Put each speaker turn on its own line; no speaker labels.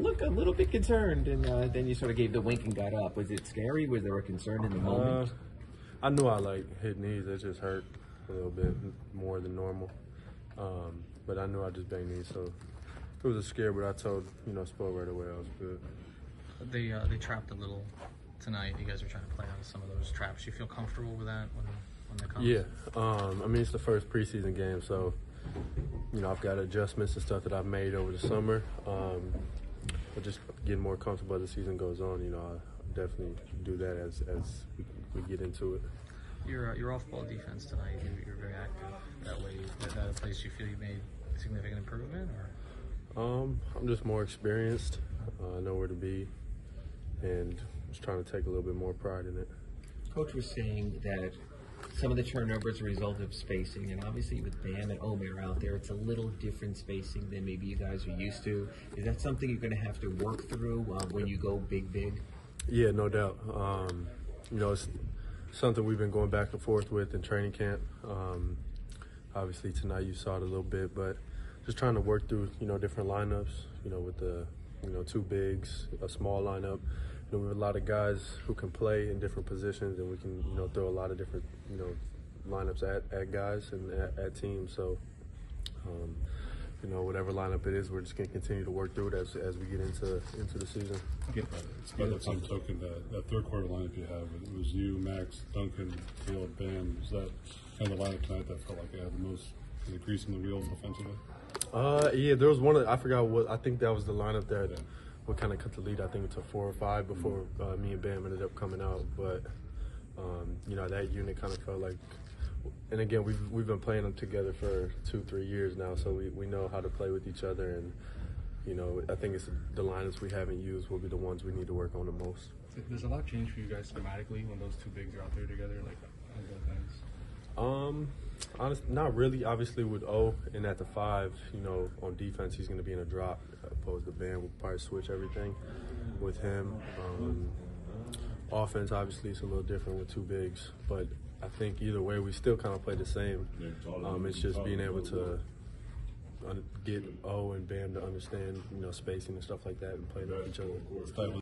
look a little bit concerned, and uh, then you sort of gave the wink and got up. Was it scary? Was there a concern in the
Uh,
moment?
I knew I like hit knees. It just hurt a little bit more than normal. Um, but I knew I just banged knees, so it was a scare. But I told you know Spo right away I was good.
They uh, they trapped a little tonight. You guys are trying to play out of some of those traps. You feel comfortable with that when when that comes?
Yeah. Um, I mean it's the first preseason game, so you know I've got adjustments and stuff that I've made over the summer. Um, but just getting more comfortable as the season goes on. You know I definitely do that as as we, we get into it.
Your uh, your off ball defense tonight. You, you're very active that way. Is that a place you feel you made significant improvement or?
Um, I'm just more experienced. Uh, I know where to be, and just trying to take a little bit more pride in it.
Coach was saying that some of the turnover is a result of spacing, and obviously with Bam and Omer out there, it's a little different spacing than maybe you guys are used to. Is that something you're going to have to work through uh, when you go big, big?
Yeah, no doubt. Um, you know, it's something we've been going back and forth with in training camp. Um, obviously tonight you saw it a little bit, but just trying to work through you know different lineups. You know, with the you know two bigs, a small lineup. You know, we have a lot of guys who can play in different positions, and we can you know throw a lot of different you know lineups at, at guys and at, at teams. So. Um, you know, whatever lineup it is, we're just going to continue to work through it as, as we get into into the season.
It's by that same token, that, that third quarter lineup you have, it was you, Max, Duncan, Caleb, Bam. Is that kind of the lineup tonight that felt like it had the most of grease in the wheels offensively?
Uh, yeah, there was one. Of, I forgot what. I think that was the lineup that
Yeah.
Would kind of cut the lead. I think to four or five before uh, me and Bam ended up coming out. But um, you know that unit kind of felt like. And again, we've we've been playing them together for two, three years now, so we, we know how to play with each other. And you know, I think it's the lineups we haven't used will be the ones we need to work on the most.
Does a lot change for you guys schematically when those two bigs are out there together, like on both ends?
Um, honest, not really. Obviously, with O and at the five, you know, on defense, he's going to be in a drop. Opposed to Bam, we'll probably switch everything with him. Um, offense, obviously, it's a little different with two bigs, but I think either way, we still kind of play the same. Um, it's just being able to get O and Bam to understand, you know, spacing and stuff like that, and play with each other.